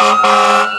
Música